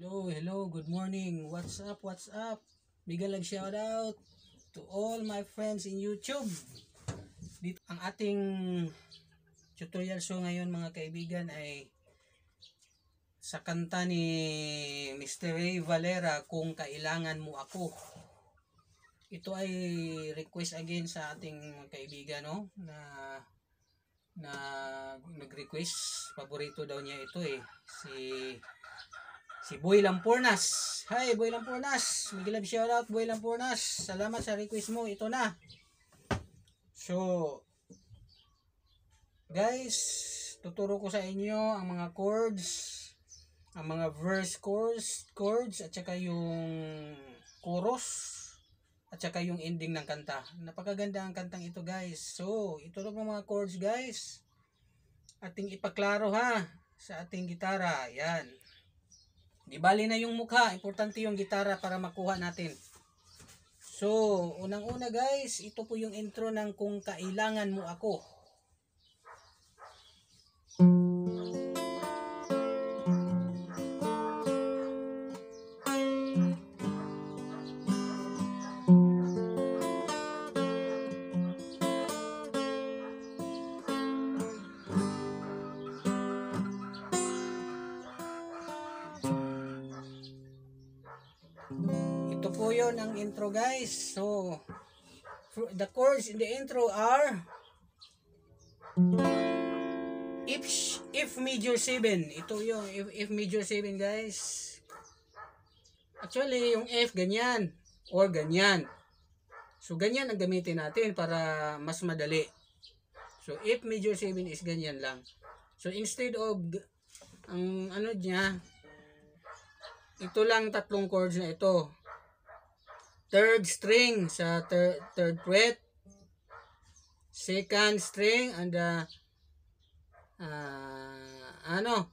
Hello, hello, good morning. What's up, what's up? Bigyan lang shout out to all my friends in YouTube. Dito ang ating tutorial show ngayon mga kaibigan ay sa kanta ni Mr. Ray Valera kung kailangan mo ako. Ito ay request again sa ating mga kaibigan no na na nag-request paborito daw niya ito eh si Si Boy Lampornas. Hi, Boy Lampornas. Big love shout out, Boy Lampornas. Salamat sa request mo. Ito na. So, guys, tuturo ko sa inyo ang mga chords, ang mga verse chords, chords at saka yung chorus at saka yung ending ng kanta. Napakaganda ang kantang ito, guys. So, ito ang mga chords, guys. Ating ipaklaro ha sa ating gitara. Yan. Di bali na yung mukha, importante yung gitara para makuha natin. So, unang-una guys, ito po yung intro ng kung kailangan mo ako. Ito po yon ang intro guys. So, the chords in the intro are if if major 7. Ito yung if, if major 7 guys. Actually, yung F ganyan or ganyan. So, ganyan ang gamitin natin para mas madali. So, if major 7 is ganyan lang. So, instead of ang ano niya, ito lang tatlong chords na ito. Third string sa third, third fret. Second string and the ah, ano?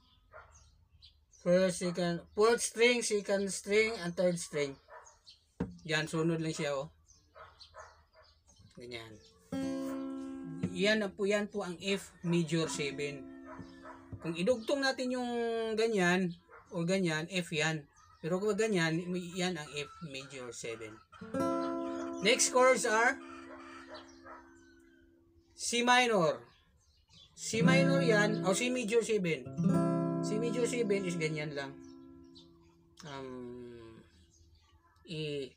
First second fourth string second string and third string. Yan sunod lang siya oh. Ganyan. Yan po yan po ang F major 7 kung idugtong natin yung ganyan o ganyan F yan pero kung ganyan, yan ang F major 7. Next chords are C minor. C minor yan, o C major 7. C major 7 is ganyan lang. Um, i,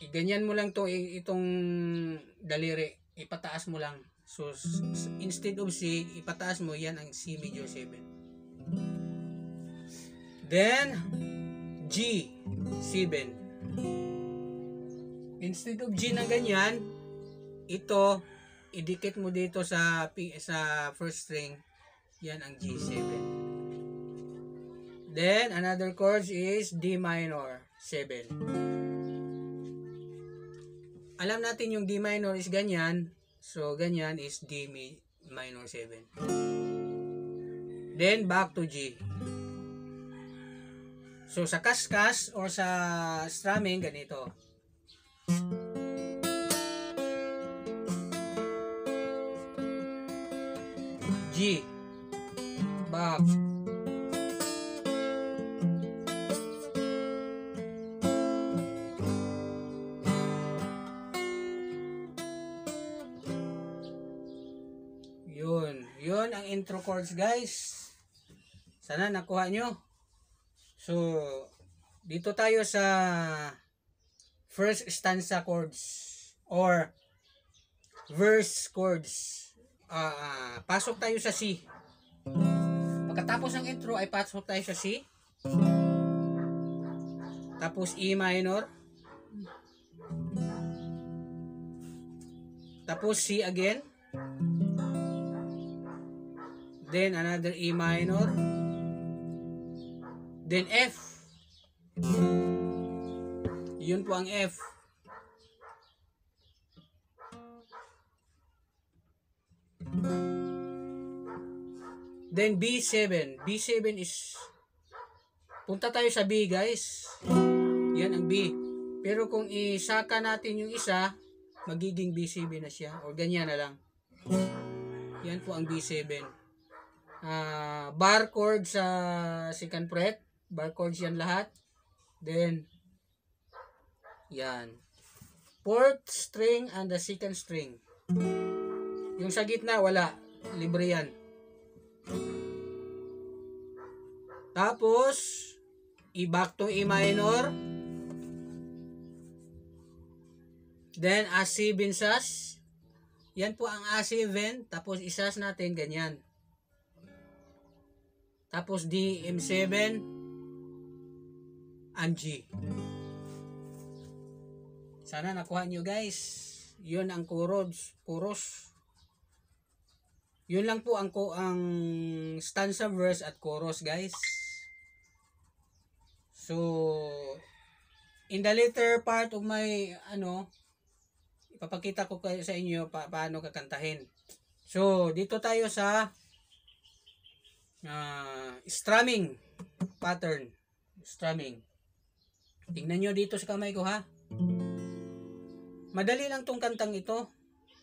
i ganyan mo lang to itong daliri ipataas mo lang so instead of C ipataas mo yan ang C major 7 Then, G, 7. Instead of G na ganyan, ito, idikit mo dito sa sa first string, yan ang G7. Then, another chord is D minor, 7. Alam natin yung D minor is ganyan, so ganyan is D mi- minor 7. Then, back to G. So sa kaskas or sa strumming ganito. G back Yun. Yun ang intro chords guys. Sana nakuha nyo. So, dito tayo sa first stanza chords or verse chords. Ah, ah, pasok tayo sa C. Pagkatapos ng intro ay pasok tayo sa C. Tapos E minor. Tapos C again. Then another E minor. Then F. Yun po ang F. Then B7. B7 is Punta tayo sa B, guys. Yan ang B. Pero kung isaka natin yung isa, magiging B7 na siya. O ganyan na lang. Yan po ang B7. Uh, bar chord sa second fret barcodes yan lahat. Then, yan. Fourth string and the second string. Yung sa gitna, wala. Libre yan. Tapos, i-back to E minor. Then, A7 sas. Yan po ang A7. Tapos, isas natin ganyan. Tapos, DM7. Angie. Sana nakuha nyo guys. Yun ang kurods, kuros. Yun lang po ang, ang stanza verse at chorus guys. So, in the later part of my, ano, ipapakita ko kayo sa inyo pa paano kakantahin. So, dito tayo sa uh, strumming pattern. Strumming. Tingnan nyo dito sa kamay ko ha. Madali lang tong kantang ito.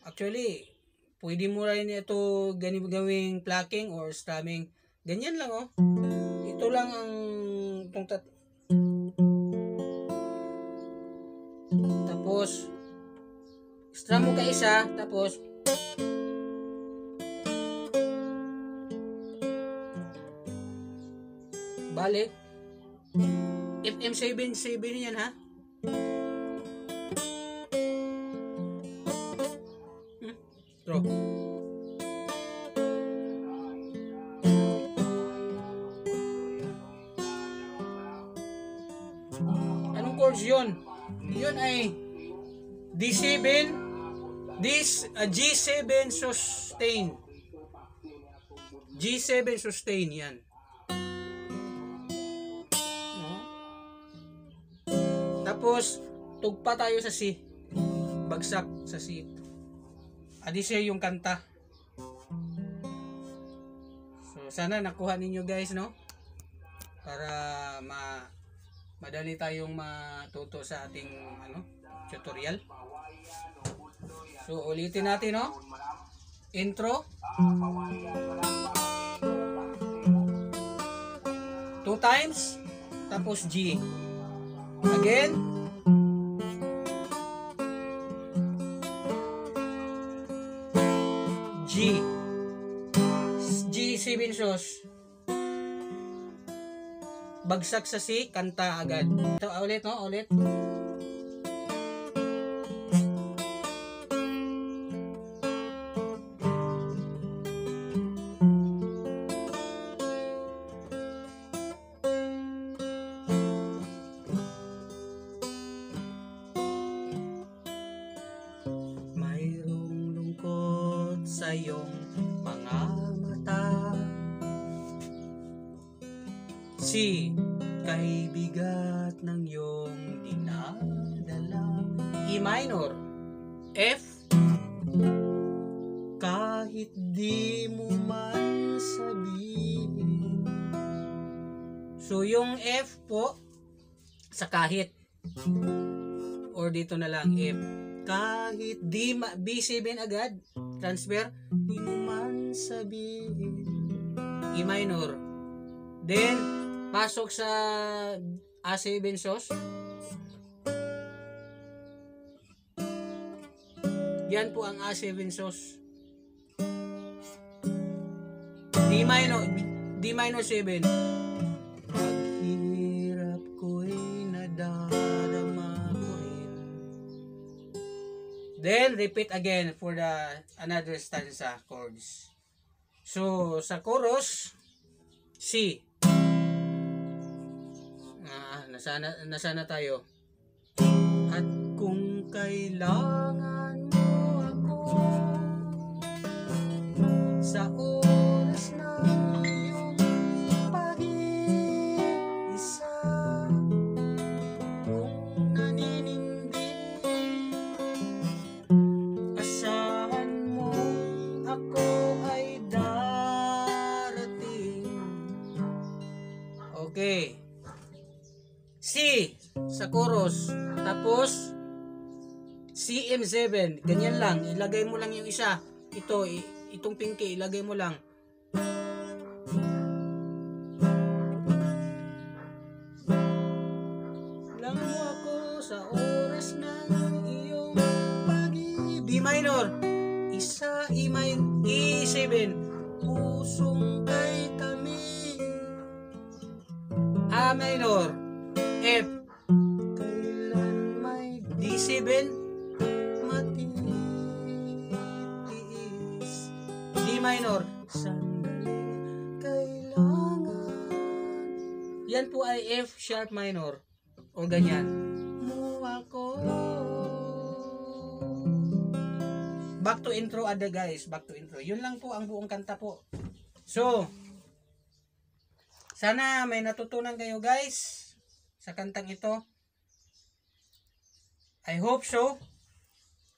Actually, pwede mo rin ito gawing plucking or strumming. Ganyan lang oh. Ito lang ang tong tat Tapos strum mo ka isa tapos balik FM7 7 yan ha. Hmm, Draw. Anong chords yun? Yun ay D7 this uh, G7 sustain G7 sustain yan tapos tugpa tayo sa C bagsak sa C adi siya yung kanta. So sana nakuha ninyo guys no? Para ma madali tayong matuto sa ating ano tutorial. So ulitin natin no? Intro. Two times. Tapos G. Again G G7 sos bagsak sa C, kanta agad. Ito, ulit, no? Ulit. Iyong mga mata. Si kay bigat ng iyong dinadala E minor F. Kahit di mo man sabihin. So yung F po sa kahit. Or dito na lang F kahit di ma B7 agad transfer di mo man sabihin. E minor. Then pasok sa A7 sauce. Yan po ang A7 sauce. D minor D minor 7 Then repeat again for the another stanza chords. So sa chorus C. Ah, nasana nasana tayo. At kung kailangan mo ako sa oras Okay. C sa chorus. Tapos CM7. Ganyan lang. Ilagay mo lang yung isa. Ito, itong pinky, ilagay mo lang. Lang mo ako sa oras ng iyong pag-ibig. B minor. Isa, E minor. E7. Pusong tayo. A minor. F. Kailan may D7 matitiis. D minor. Sandali kailangan. Yan po ay F sharp minor. O ganyan. Mo ako. Back to intro ada guys. Back to intro. Yun lang po ang buong kanta po. So, sana may natutunan kayo guys sa kantang ito. I hope so.